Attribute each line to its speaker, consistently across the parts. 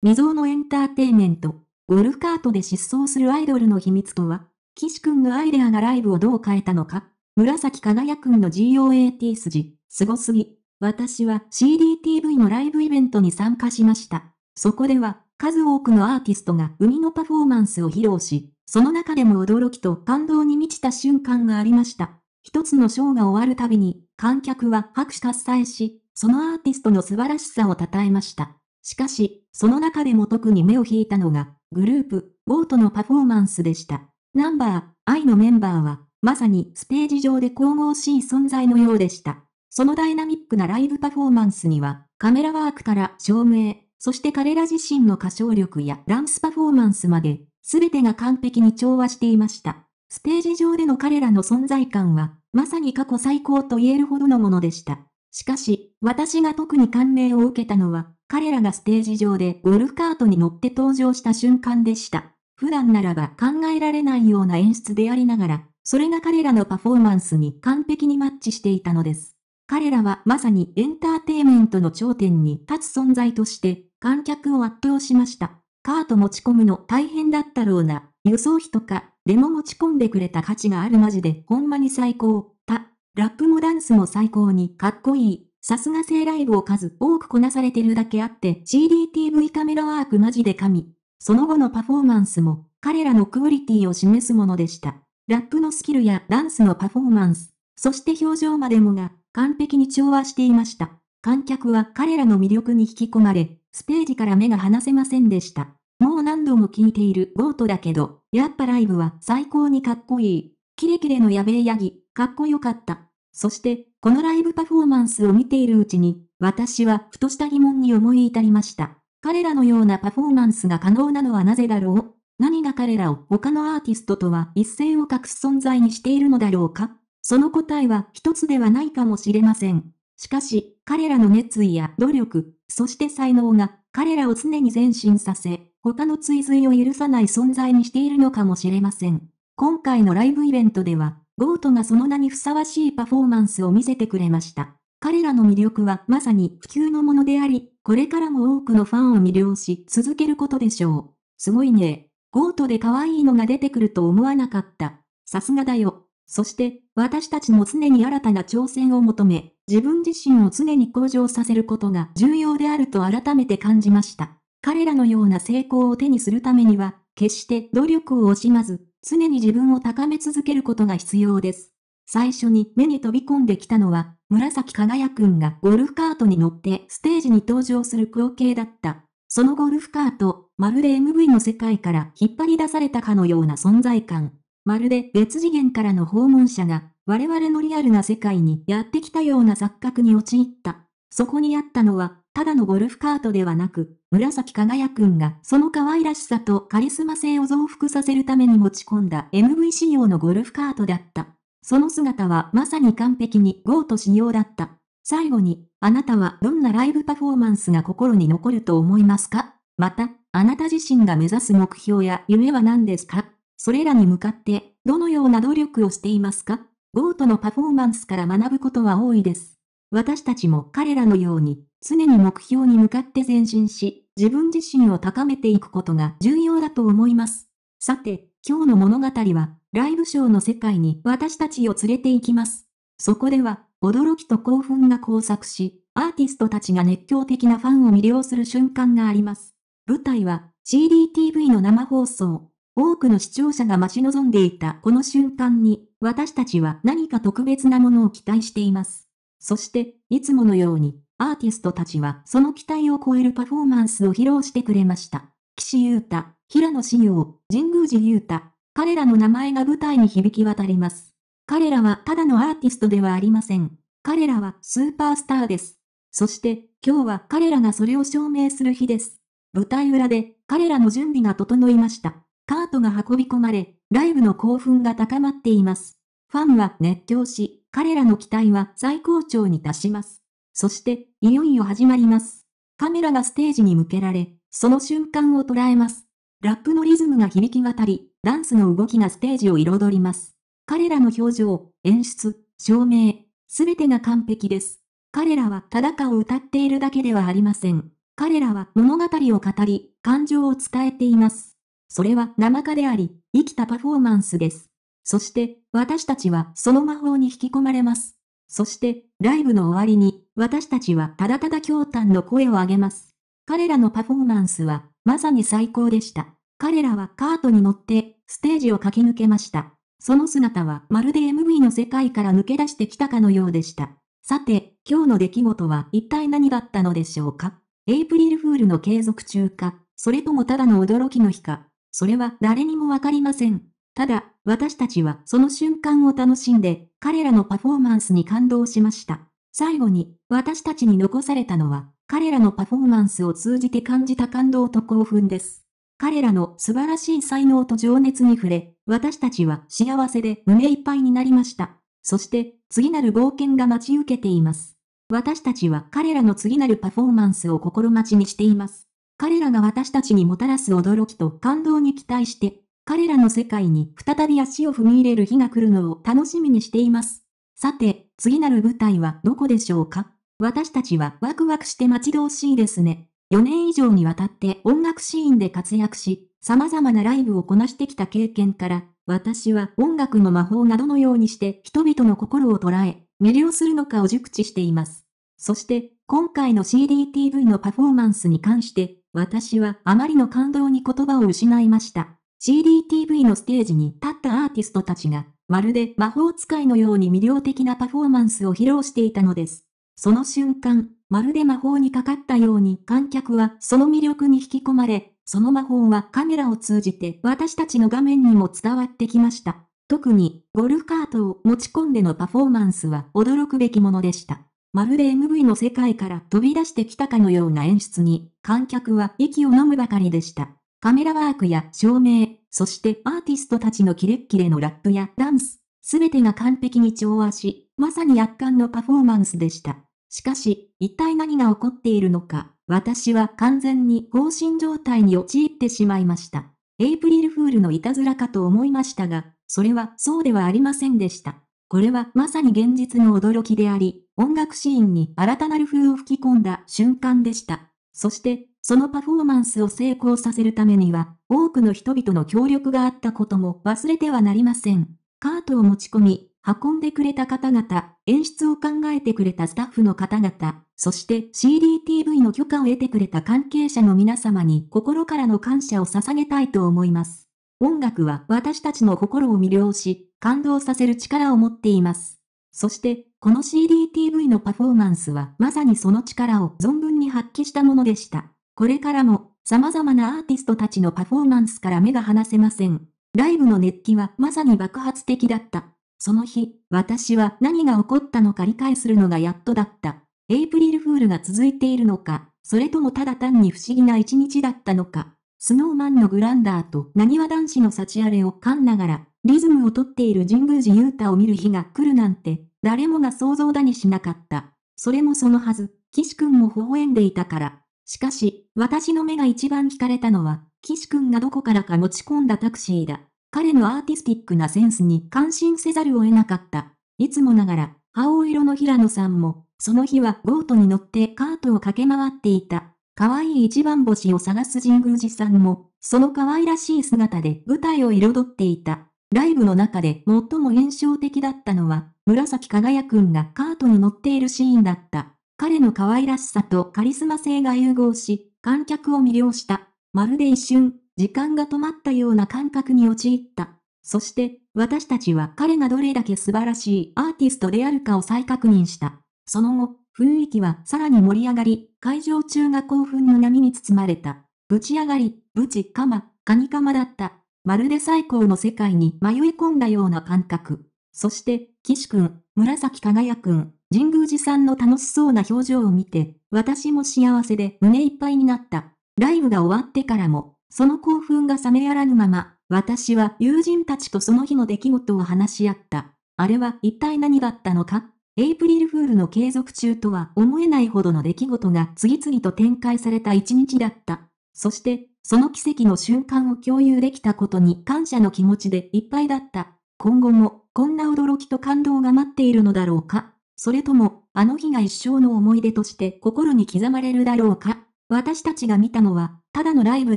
Speaker 1: 未曾有のエンターテイメント。ゴルフカートで疾走するアイドルの秘密とは岸くんのアイデアがライブをどう変えたのか紫輝くんの GOAT 筋、すごすぎ。私は CDTV のライブイベントに参加しました。そこでは、数多くのアーティストが海のパフォーマンスを披露し、その中でも驚きと感動に満ちた瞬間がありました。一つのショーが終わるたびに、観客は拍手喝采し、そのアーティストの素晴らしさを称えました。しかし、その中でも特に目を引いたのが、グループ、ゴートのパフォーマンスでした。ナンバー、愛のメンバーは、まさにステージ上で神々しい存在のようでした。そのダイナミックなライブパフォーマンスには、カメラワークから照明、そして彼ら自身の歌唱力やダンスパフォーマンスまで、すべてが完璧に調和していました。ステージ上での彼らの存在感は、まさに過去最高と言えるほどのものでした。しかし、私が特に感銘を受けたのは、彼らがステージ上でゴルフカートに乗って登場した瞬間でした。普段ならば考えられないような演出でありながら、それが彼らのパフォーマンスに完璧にマッチしていたのです。彼らはまさにエンターテイメントの頂点に立つ存在として観客を圧倒しました。カート持ち込むの大変だったろうな。輸送費とか、でも持ち込んでくれた価値があるマジでほんまに最高。た、ラップもダンスも最高にかっこいい。さすが聖ライブを数多くこなされてるだけあって CDTV カメラワークマジで神。その後のパフォーマンスも彼らのクオリティを示すものでした。ラップのスキルやダンスのパフォーマンス、そして表情までもが完璧に調和していました。観客は彼らの魅力に引き込まれ、ステージから目が離せませんでした。もう何度も聞いているゴートだけど、やっぱライブは最高にかっこいい。キレキレのやべえヤギ、かっこよかった。そして、このライブパフォーマンスを見ているうちに、私はふとした疑問に思い至りました。彼らのようなパフォーマンスが可能なのはなぜだろう？何が彼らを他のアーティストとは一線を画す存在にしているのだろうか？その答えは一つではないかもしれません。しかし、彼らの熱意や努力、そして才能が彼らを常に前進させ、他の追随を許さない存在にしているのかもしれません。今回のライブイベントでは、ゴートがその名にふさわしいパフォーマンスを見せてくれました。彼らの魅力はまさに不朽のものであり、これからも多くのファンを魅了し続けることでしょう。すごいね。ゴートで可愛いのが出てくると思わなかった。さすがだよ。そして、私たちも常に新たな挑戦を求め、自分自身を常に向上させることが重要であると改めて感じました。彼らのような成功を手にするためには、決して努力を惜しまず、常に自分を高め続けることが必要です。最初に目に飛び込んできたのは、紫輝くんがゴルフカートに乗ってステージに登場する光景だった。そのゴルフカート、まるで MV の世界から引っ張り出されたかのような存在感。まるで別次元からの訪問者が我々のリアルな世界にやってきたような錯覚に陥った。そこにあったのは、ただのゴルフカートではなく、紫輝くんがその可愛らしさとカリスマ性を増幅させるために持ち込んだ MV 仕様のゴルフカートだった。その姿はまさに完璧にゴート仕様だった。最後に、あなたはどんなライブパフォーマンスが心に残ると思いますか？また、あなた自身が目指す目標や夢は何ですか？それらに向かって、どのような努力をしていますか？ゴートのパフォーマンスから学ぶことは多いです。私たちも彼らのように、常に目標に向かって前進し、自分自身を高めていくことが重要だと思います。さて、今日の物語は、ライブショーの世界に私たちを連れて行きます。そこでは、驚きと興奮が交錯し、アーティストたちが熱狂的なファンを魅了する瞬間があります。舞台は CDTV の生放送。多くの視聴者が待ち望んでいたこの瞬間に、私たちは何か特別なものを期待しています。そして、いつものように、アーティストたちはその期待を超えるパフォーマンスを披露してくれました。岸優太、平野志陽、神宮寺優太、彼らの名前が舞台に響き渡ります。彼らはただのアーティストではありません。彼らはスーパースターです。そして今日は彼らがそれを証明する日です。舞台裏で彼らの準備が整いました。カートが運び込まれ、ライブの興奮が高まっています。ファンは熱狂し、彼らの期待は最高潮に達します。そして、いよいよ始まります。カメラがステージに向けられ、その瞬間を捉えます。ラップのリズムが響き渡り、ダンスの動きがステージを彩ります。彼らの表情、演出、照明、すべてが完璧です。彼らはただかを歌っているだけではありません。彼らは物語を語り、感情を伝えています。それは生化であり、生きたパフォーマンスです。そして、私たちはその魔法に引き込まれます。そして、ライブの終わりに、私たちはただただ驚嘆の声を上げます。彼らのパフォーマンスは、まさに最高でした。彼らはカートに乗って、ステージを駆け抜けました。その姿はまるで MV の世界から抜け出してきたかのようでした。さて、今日の出来事は一体何だったのでしょうか？エイプリルフールの継続中か、それともただの驚きの日か、それは誰にもわかりません。ただ、私たちはその瞬間を楽しんで、彼らのパフォーマンスに感動しました。最後に、私たちに残されたのは、彼らのパフォーマンスを通じて感じた感動と興奮です。彼らの素晴らしい才能と情熱に触れ、私たちは幸せで胸いっぱいになりました。そして、次なる冒険が待ち受けています。私たちは彼らの次なるパフォーマンスを心待ちにしています。彼らが私たちにもたらす驚きと感動に期待して、彼らの世界に再び足を踏み入れる日が来るのを楽しみにしています。さて、次なる舞台はどこでしょうか？私たちはワクワクして待ち遠しいですね。4年以上にわたって音楽シーンで活躍し、様々なライブをこなしてきた経験から、私は音楽の魔法がどのようにして人々の心を捉え、魅了するのかを熟知しています。そして、今回の CDTV のパフォーマンスに関して、私はあまりの感動に言葉を失いました。CDTV のステージに立ったアーティストたちが、まるで魔法使いのように魅了的なパフォーマンスを披露していたのです。その瞬間、まるで魔法にかかったように観客はその魅力に引き込まれ、その魔法はカメラを通じて私たちの画面にも伝わってきました。特に、ゴルフカートを持ち込んでのパフォーマンスは驚くべきものでした。まるで MV の世界から飛び出してきたかのような演出に、観客は息を飲むばかりでした。カメラワークや照明、そしてアーティストたちのキレッキレのラップやダンス、すべてが完璧に調和し、まさに圧巻のパフォーマンスでした。しかし、一体何が起こっているのか、私は完全に放心状態に陥ってしまいました。エイプリルフールのいたずらかと思いましたが、それはそうではありませんでした。これはまさに現実の驚きであり、音楽シーンに新たなる風を吹き込んだ瞬間でした。そして、そのパフォーマンスを成功させるためには、多くの人々の協力があったことも忘れてはなりません。カートを持ち込み、運んでくれた方々、演出を考えてくれたスタッフの方々、そして CDTV の許可を得てくれた関係者の皆様に心からの感謝を捧げたいと思います。音楽は私たちの心を魅了し、感動させる力を持っています。そして、この CDTV のパフォーマンスはまさにその力を存分に発揮したものでした。これからも様々なアーティストたちのパフォーマンスから目が離せません。ライブの熱気はまさに爆発的だった。その日、私は何が起こったのか理解するのがやっとだった。エイプリルフールが続いているのか、それともただ単に不思議な一日だったのか。スノーマンのグランダーと何わ男子の幸あれを噛んながら、リズムをとっている神宮寺勇太を見る日が来るなんて、誰もが想像だにしなかった。それもそのはず、岸くんも微笑んでいたから。しかし、私の目が一番惹かれたのは、岸くんがどこからか持ち込んだタクシーだ。彼のアーティスティックなセンスに感心せざるを得なかった。いつもながら、青色の平野さんも、その日はボートに乗ってカートを駆け回っていた。可愛い一番星を探す神宮寺さんも、その可愛らしい姿で舞台を彩っていた。ライブの中で最も印象的だったのは、紫輝くんがカートに乗っているシーンだった。彼の可愛らしさとカリスマ性が融合し、観客を魅了した。まるで一瞬、時間が止まったような感覚に陥った。そして、私たちは彼がどれだけ素晴らしいアーティストであるかを再確認した。その後、雰囲気はさらに盛り上がり、会場中が興奮の波に包まれた。ぶち上がり、ぶちかま、カニカマだった。まるで最高の世界に迷い込んだような感覚。そして、岸くん、紫輝くん、神宮寺さんの楽しそうな表情を見て、私も幸せで胸いっぱいになった。ライブが終わってからも、その興奮が冷めやらぬまま、私は友人たちとその日の出来事を話し合った。あれは一体何だったのか？エイプリルフールの継続中とは思えないほどの出来事が次々と展開された一日だった。そして、その奇跡の瞬間を共有できたことに感謝の気持ちでいっぱいだった。今後も、こんな驚きと感動が待っているのだろうかそれとも、あの日が一生の思い出として心に刻まれるだろうか私たちが見たのは、ただのライブ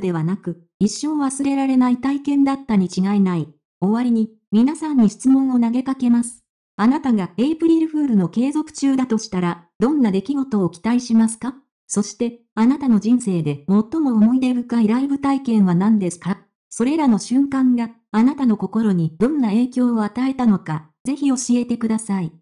Speaker 1: ではなく、一生忘れられない体験だったに違いない。終わりに、皆さんに質問を投げかけます。あなたがエイプリルフールの継続中だとしたら、どんな出来事を期待しますか？そして、あなたの人生で最も思い出深いライブ体験は何ですか？それらの瞬間があなたの心にどんな影響を与えたのか、ぜひ教えてください。